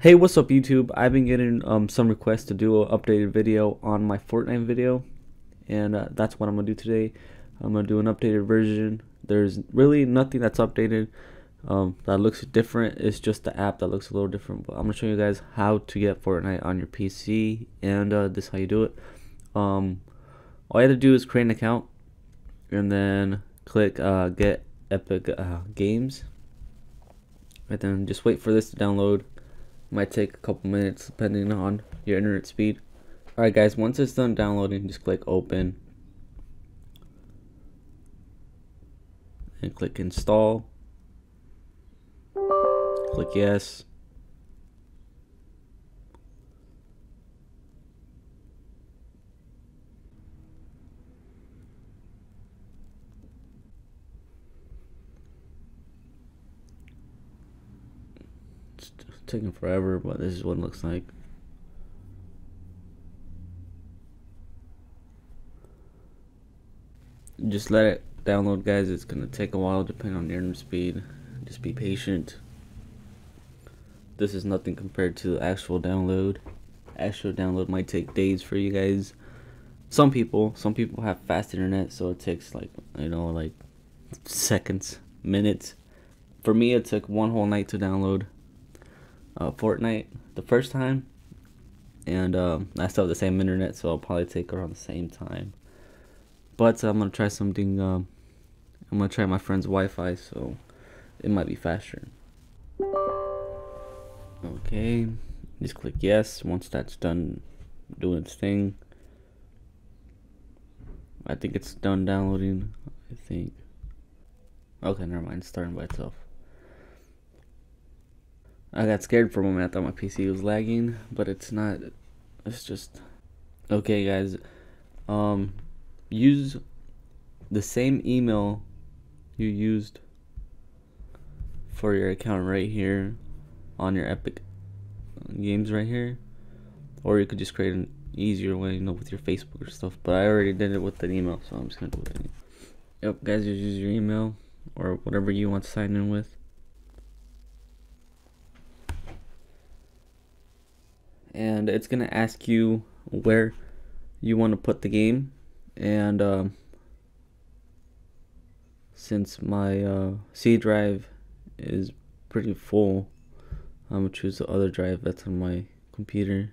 Hey, what's up YouTube? I've been getting um, some requests to do an updated video on my Fortnite video, and uh, that's what I'm going to do today. I'm going to do an updated version. There's really nothing that's updated um, that looks different. It's just the app that looks a little different. But I'm going to show you guys how to get Fortnite on your PC, and uh, this is how you do it. Um, all you have to do is create an account, and then click uh, Get Epic uh, Games. And then just wait for this to download might take a couple minutes depending on your internet speed. Alright guys, once it's done downloading, just click open. And click install. Click yes. Taking forever, but this is what it looks like. Just let it download, guys. It's going to take a while depending on the internet speed. Just be patient. This is nothing compared to the actual download. Actual download might take days for you guys. Some people, some people have fast internet, so it takes like, you know, like seconds, minutes. For me, it took one whole night to download uh, Fortnite the first time, and uh, I still have the same internet, so I'll probably take around the same time. But I'm gonna try something. Uh, I'm gonna try my friend's Wi-Fi, so it might be faster. Okay, just click yes once that's done doing its thing. I think it's done downloading. I think. Okay, never mind. It's starting by itself. I got scared for a moment. I thought my PC was lagging, but it's not. It's just okay, guys. Um, use the same email you used for your account right here on your Epic Games right here, or you could just create an easier way, you know, with your Facebook or stuff. But I already did it with an email, so I'm just gonna do it. Yep, guys, just use your email or whatever you want to sign in with. And it's gonna ask you where you want to put the game. And um, since my uh, C drive is pretty full I'm gonna choose the other drive that's on my computer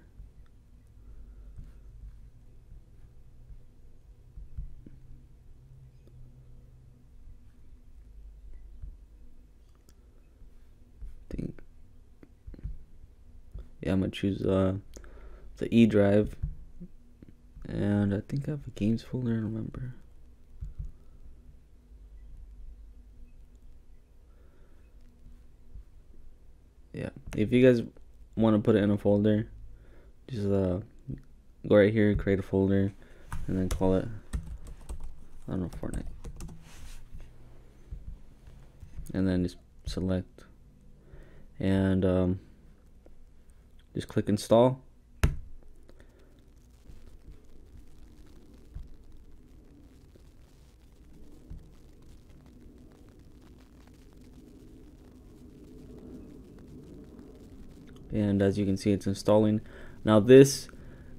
yeah, I'm gonna choose uh, the E drive, and I think I have a games folder. I remember. Yeah, if you guys want to put it in a folder, just uh, go right here, create a folder, and then call it. I don't know Fortnite, and then just select, and um just click install. And as you can see, it's installing. Now this,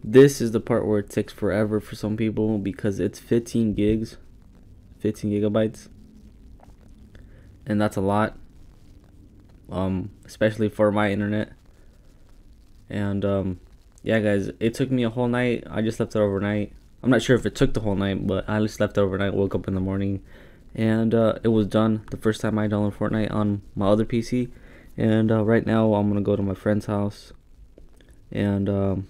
this is the part where it takes forever for some people because it's 15 gigs, 15 gigabytes. And that's a lot. Um, especially for my internet and um, yeah, guys, it took me a whole night. I just left it overnight. I'm not sure if it took the whole night, but I just left it overnight. Woke up in the morning, and uh, it was done the first time I downloaded Fortnite on my other PC. And uh, right now, I'm gonna go to my friend's house and um,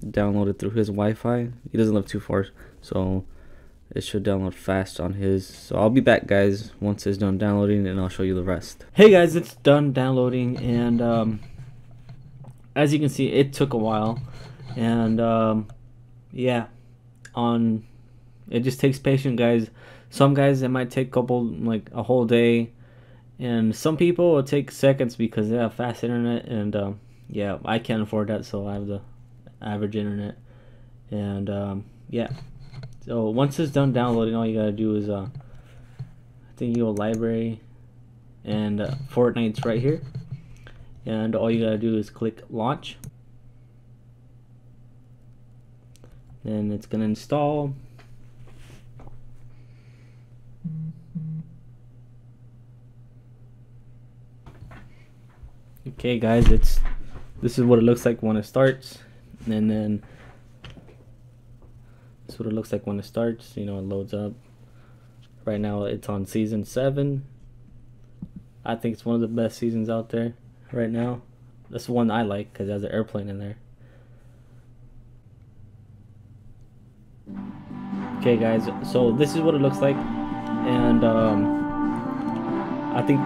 download it through his Wi-Fi. He doesn't live too far, so it should download fast on his. So I'll be back, guys, once it's done downloading, and I'll show you the rest. Hey, guys, it's done downloading, and um, as you can see, it took a while, and um, yeah, on it just takes patience, guys. Some guys it might take a couple like a whole day, and some people it take seconds because they have fast internet, and um, yeah, I can't afford that, so I have the average internet, and um, yeah. So once it's done downloading, all you gotta do is uh, I think you go library, and uh, Fortnite's right here and all you gotta do is click launch. And it's gonna install. Okay guys it's this is what it looks like when it starts. And then this is what it looks like when it starts. You know it loads up. Right now it's on season 7 I think it's one of the best seasons out there right now that's the one I like because it has an airplane in there okay guys so this is what it looks like and um, I think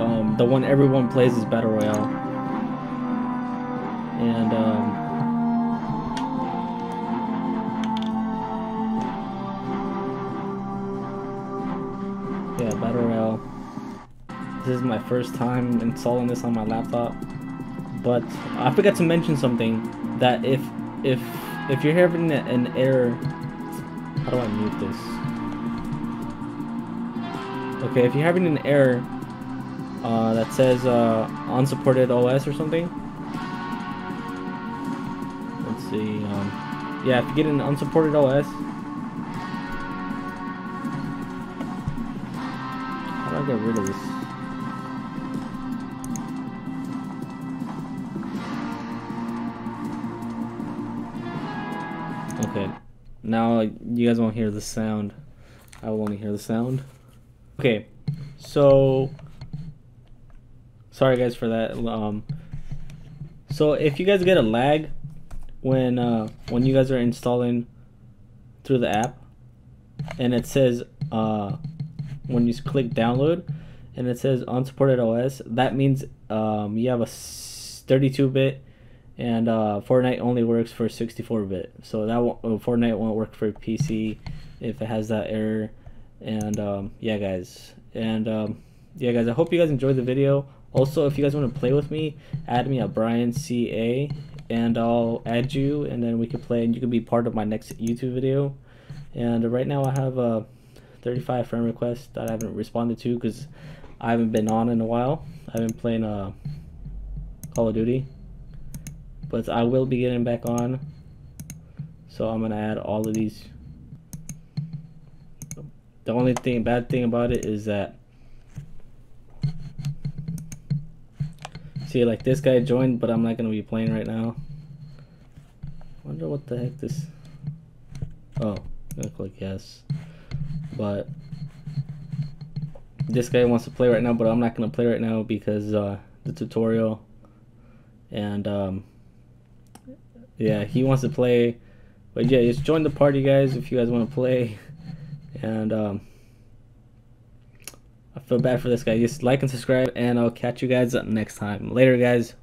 um, the one everyone plays is Battle Royale. And um, This is my first time installing this on my laptop. But I forgot to mention something that if if if you're having an error, how do I mute this? Okay, if you're having an error uh, that says uh, unsupported OS or something. Let's see. Um, yeah, if you get an unsupported OS. How do I get rid of this? Now you guys won't hear the sound. I will only hear the sound. Okay. So sorry guys for that um so if you guys get a lag when uh when you guys are installing through the app and it says uh when you click download and it says unsupported OS that means um you have a 32 bit and uh Fortnite only works for 64 bit so that won't, uh, Fortnite won't work for PC if it has that error and um yeah guys and um yeah guys I hope you guys enjoyed the video also, if you guys want to play with me, add me at Bryan CA and I'll add you and then we can play and you can be part of my next YouTube video. And right now I have a 35 friend requests that I haven't responded to because I haven't been on in a while. I've been playing uh, Call of Duty. But I will be getting back on. So I'm going to add all of these. The only thing, bad thing about it is that See, like this guy joined, but I'm not gonna be playing right now. Wonder what the heck this. Oh, I'm gonna click yes. But this guy wants to play right now, but I'm not gonna play right now because uh, the tutorial. And um, yeah, he wants to play. But yeah, just join the party, guys, if you guys want to play. And um, I feel bad for this guy. Just like and subscribe, and I'll catch you guys next time. Later, guys.